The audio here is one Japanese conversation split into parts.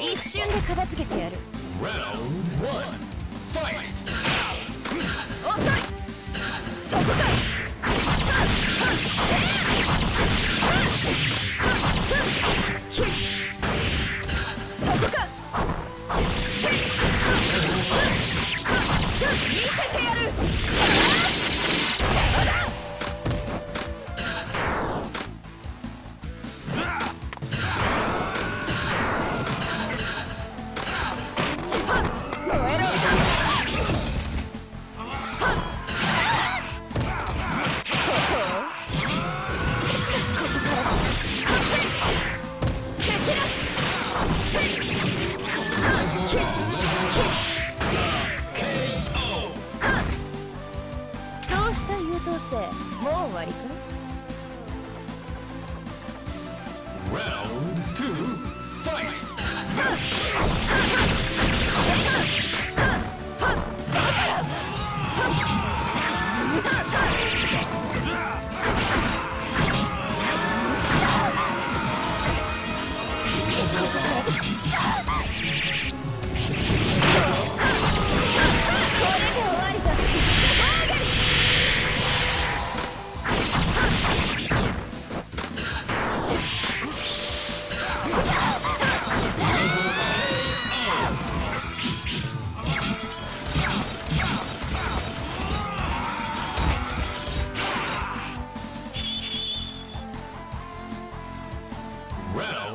一瞬で片付けてやるした優等生もう終わりか Round two. Fight.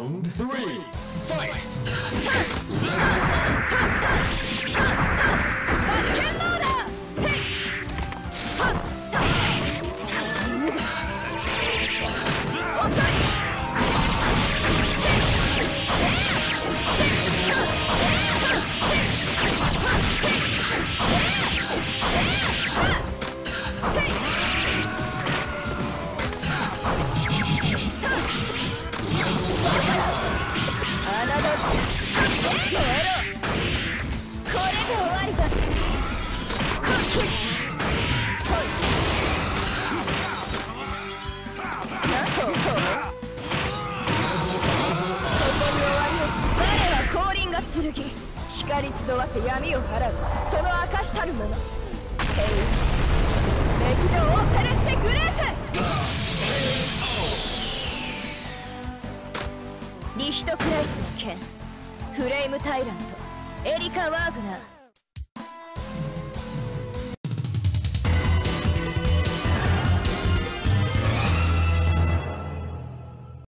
Round three. Fight. 剣光集わせ闇を払うその証たるもの敵のオセレッセ・グレース。リヒトクライスの剣。フレイムタイラント。エリカ・ワーグナー。